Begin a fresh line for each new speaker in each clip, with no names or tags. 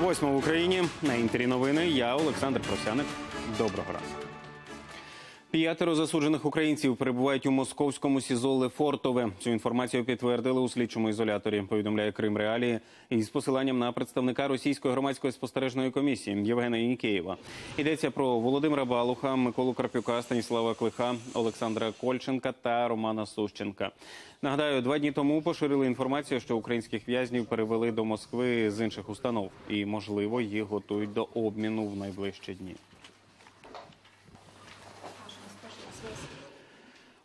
Восьма в Україні на інтері новини. Я Олександр Просяник. Доброго ранку. П'ятеро засуджених українців перебувають у московському СІЗО Лефортове. Цю інформацію підтвердили у слідчому ізоляторі. Повідомляє Крим Реалії із посиланням на представника російської громадської спостережної комісії Євгена Інікеєва. Йдеться про Володимира Балуха, Миколу Карпюка, Станіслава Клиха, Олександра Кольченка та Романа Сущенка. Нагадаю, два дні тому поширили інформацію, що українських в'язнів перевели до Москви з інших установ, і можливо їх готують до обміну в найближчі дні.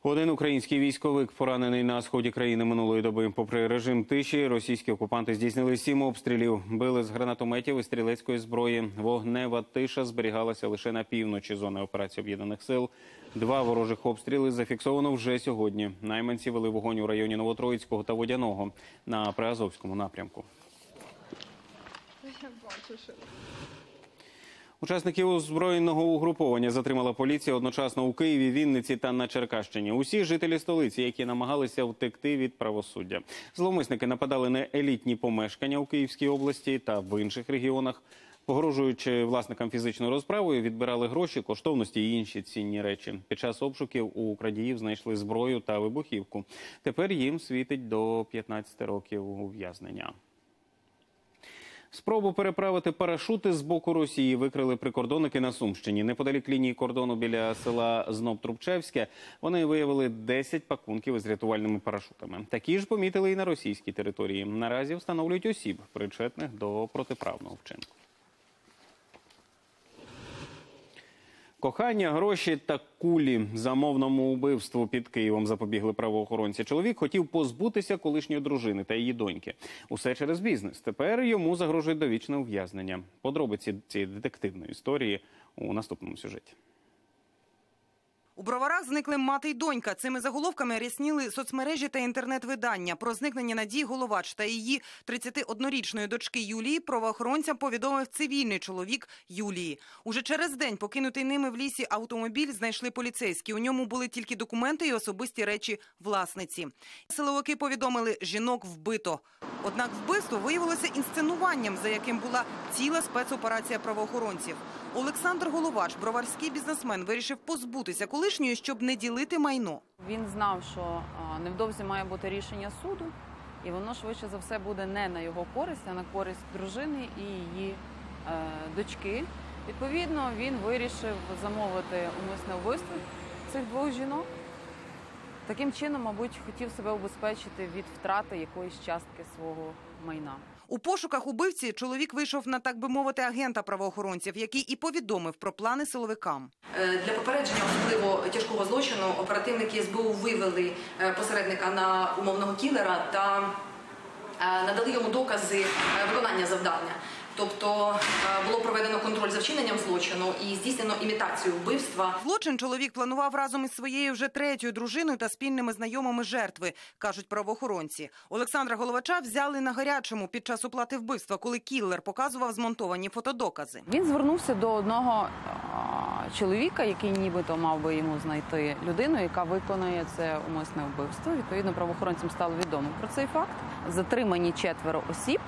Один український військовик поранений на сході країни минулої доби. Попри режим тиші, російські окупанти здійснили сім обстрілів, били з гранатометів і стрілецької зброї. Вогнева тиша зберігалася лише на півночі зони операції об'єднаних сил. Два ворожих обстріли зафіксовано вже сьогодні. Найманці вели вогонь у районі Новотроїцького та Водяного на Приазовському напрямку. Учасників озброєного угруповання затримала поліція одночасно у Києві, Вінниці та на Черкащині. Усі жителі столиці, які намагалися втекти від правосуддя. Зловмисники нападали на елітні помешкання у Київській області та в інших регіонах. Погрожуючи власникам фізичною розправою, відбирали гроші, коштовності і інші цінні речі. Під час обшуків у крадіїв знайшли зброю та вибухівку. Тепер їм світить до 15 років ув'язнення. Спробу переправити парашути з боку Росії викрили прикордонники на Сумщині. Неподалік лінії кордону біля села Зноб-Трубчевське вони виявили 10 пакунків із рятувальними парашутами. Такі ж помітили і на російській території. Наразі встановлюють осіб, причетних до протиправного вчинку. Кохання, гроші та кулі замовному убивству під Києвом запобігли правоохоронці. Чоловік хотів позбутися колишньої дружини та її доньки. Усе через бізнес. Тепер йому загрожує довічне ув'язнення. Подробиці цієї детективної історії у наступному сюжеті.
У броварах зникли мати й донька. Цими заголовками рясніли соцмережі та інтернет-видання. Про зникнення Надії Головач та її 31-річної дочки Юлії правоохоронцям повідомив цивільний чоловік Юлії. Уже через день покинутий ними в лісі автомобіль знайшли поліцейські. У ньому були тільки документи і особисті речі власниці. Силовики повідомили, жінок вбито. Однак вбивство виявилося інсценуванням, за яким була ціла спецоперація правоохоронців. Олександр Головач, броварський бізнесмен, вирішив позбутися колишньої, щоб не ділити майно.
Він знав, що невдовзі має бути рішення суду, і воно швидше за все буде не на його користь, а на користь дружини і її е, дочки. Відповідно, він вирішив замовити умисне вбивство цих двох жінок. Таким чином, мабуть, хотів себе убезпечити від втрати якоїсь частки свого майна.
У пошуках убивці чоловік вийшов на так би мовити агента правоохоронців, який і повідомив про плани силовикам.
Е, Для попередження особливо тяжкого злочину оперативники СБУ вивели е, посередника на умовного кілера та е, надали йому докази виконання завдання. Тобто е, було проведено контроль за вчиненням злочину і здійснено імітацію вбивства.
Злочин чоловік планував разом із своєю вже третьою дружиною та спільними знайомими жертви, кажуть правоохоронці. Олександра Головача взяли на гарячому під час оплати вбивства, коли кіллер показував змонтовані фотодокази.
Він звернувся до одного чоловіка, який нібито мав би йому знайти людину, яка виконує це умисне вбивство. Відповідно, правоохоронцям стало відомо про цей факт. Затримані четверо осіб.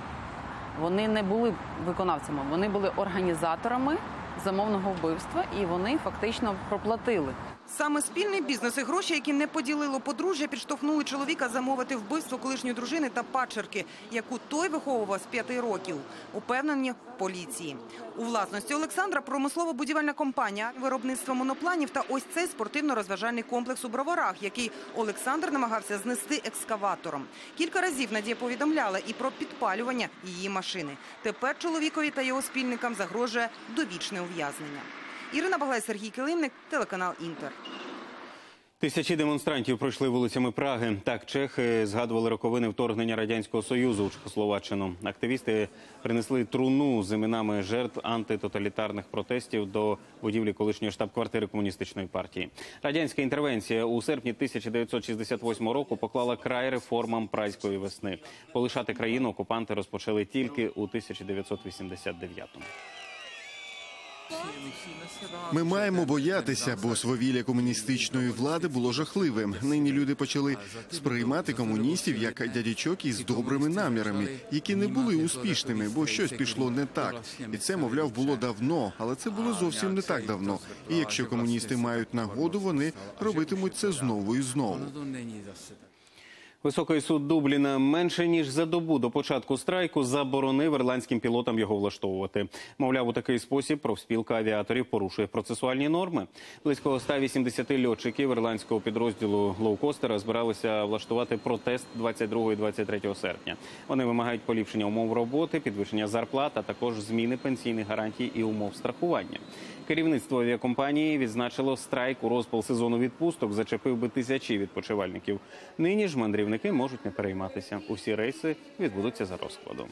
Вони не були виконавцями, вони були організаторами замовного вбивства, і вони фактично проплатили
Саме спільний бізнес і гроші, які не поділило подружжя, підштовхнули чоловіка замовити вбивство колишньої дружини та падчерки, яку той виховував з п'яти років. Упевнені поліції. У власності Олександра промислово-будівельна компанія, виробництво монопланів та ось цей спортивно-розважальний комплекс у Броварах, який Олександр намагався знести екскаватором. Кілька разів Надія повідомляла і про підпалювання її машини. Тепер чоловікові та його спільникам загрожує довічне ув'язнення. Ірина Баглай, Сергій Килимник, телеканал Інтер.
Тисячі демонстрантів пройшли вулицями Праги. Так, чехи згадували роковини вторгнення радянського союзу у Чехословаччину. Активісти принесли труну з іменами жертв антитоталітарних протестів до будівлі колишньої штаб-квартири комуністичної партії. Радянська інтервенція у серпні 1968 року поклала край реформам празької весни. Полишати країну окупанти розпочали тільки у 1989-му.
Ми маємо боятися, бо свавілля комуністичної влади було жахливим. Нині люди почали сприймати комуністів як дядячок із добрими намірами, які не були успішними, бо щось пішло не так. І це, мовляв, було давно, але це було зовсім не так давно. І якщо комуністи мають нагоду, вони робитимуть це знову і знову.
Високий суд Дубліна менше ніж за добу до початку страйку заборонив ірландським пілотам його влаштовувати. Мовляв, у такий спосіб профспілка авіаторів порушує процесуальні норми. Близько 180 льотчиків ірландського підрозділу лоукостера збиралися влаштувати протест 22 і 23 серпня. Вони вимагають поліпшення умов роботи, підвищення зарплат, а також зміни пенсійних гарантій і умов страхування. Керівництво авіакомпанії відзначило страйк у розпал сезону відпусток, зачепив би тисячі відпочивальників. Нині ж мандрівники можуть не перейматися. Усі рейси відбудуться за розкладом.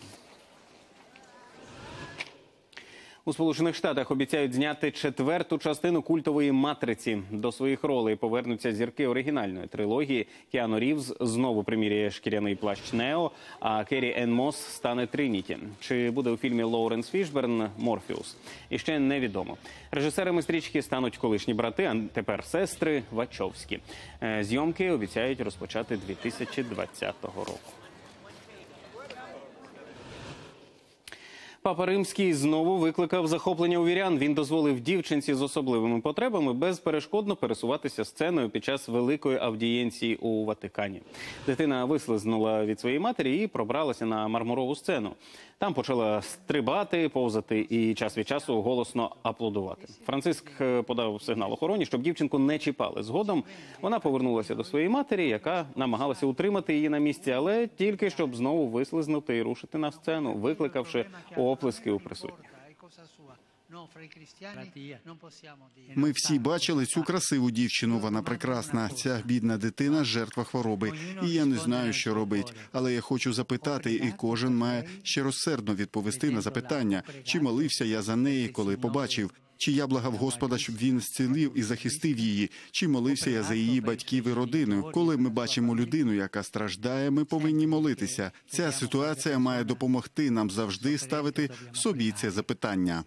У Сполучених Штатах обіцяють зняти четверту частину культової матриці. До своїх ролей повернуться зірки оригінальної трилогії. Кіану Рівз знову приміряє шкіряний плащ Нео, а Керрі Енн Мос стане Трініті. Чи буде у фільмі Лоуренс Фішберн Морфіус? І ще невідомо. Режисерами стрічки стануть колишні брати, а тепер сестри Вачовські. Е, Зйомки обіцяють розпочати 2020 року. Папа Римський знову викликав захоплення у вірян. Він дозволив дівчинці з особливими потребами безперешкодно пересуватися сценою під час великої авдієнції у Ватикані. Дитина вислизнула від своєї матері і пробралася на мармурову сцену. Там почала стрибати, повзати і час від часу голосно аплодувати. Франциск е, подав сигнал охороні, щоб дівчинку не чіпали. Згодом вона повернулася до своєї матері, яка намагалася утримати її на місці, але тільки щоб знову вислизнути і рушити на сцену, викликавши оплески у присутніх.
Ми всі бачили цю красиву дівчину. Вона прекрасна. Ця бідна дитина жертва хвороби. І я не знаю, що робить. Але я хочу запитати, і кожен має щиросердно відповісти на запитання, чи молився я за неї, коли побачив. Чи я благав Господа, щоб він зцілив і захистив її? Чи молився я за її батьків і родину? Коли ми бачимо людину, яка страждає, ми повинні молитися. Ця ситуація має допомогти нам завжди ставити собі це запитання.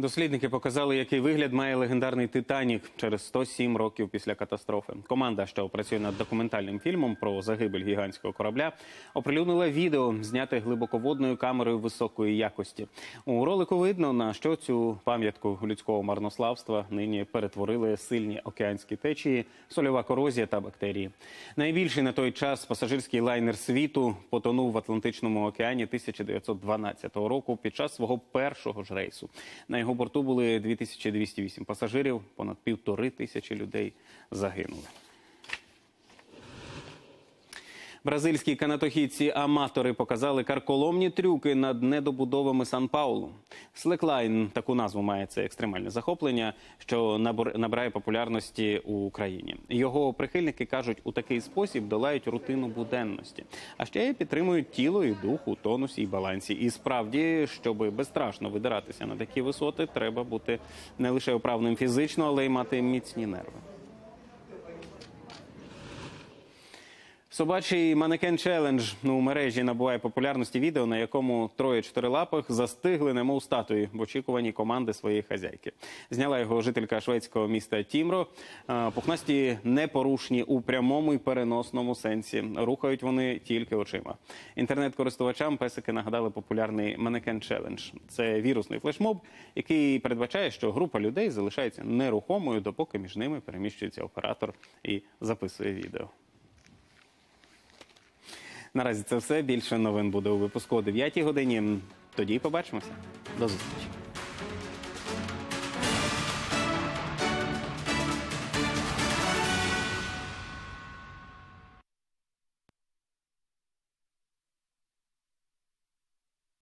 Дослідники показали, який вигляд має легендарний Титанік через 107 років після катастрофи. Команда, що працює над документальним фільмом про загибель гігантського корабля, оприлюднила відео, зняте глибоководною камерою високої якості. У ролику видно на що цю пам'ятку людського марнославства нині перетворили сильні океанські течії, сольова корозія та бактерії. Найбільший на той час пасажирський лайнер світу потонув в Атлантичному океані 1912 року під час свого першого ж рейсу. На його борту були 2208 пасажирів, понад півтори тисячі людей загинули. Бразильські канатохідці-аматори показали карколомні трюки над недобудовами Сан-Паулу. Слеклайн таку назву має це екстремальне захоплення, що набирає популярності у Україні. Його прихильники кажуть, у такий спосіб долають рутину буденності, а ще підтримують тіло і дух у тонусі і балансі. І справді, щоб безстрашно видиратися на такі висоти, треба бути не лише оправним фізично, але й мати міцні нерви. Собачий манекен челендж у мережі набуває популярності відео, на якому троє чотирилапих застигли, немов статуї в очікуванні команди своєї хазяйки. Зняла його жителька шведського міста Тімро. Пухнасті непорушні у прямому і переносному сенсі. Рухають вони тільки очима. Інтернет-користувачам песики нагадали популярний манекен челендж. Це вірусний флешмоб, який передбачає, що група людей залишається нерухомою, допоки між ними переміщується оператор і записує відео. Наразі це все. Більше новин буде у випуску о 9 годині. Тоді побачимося. До зустрічі.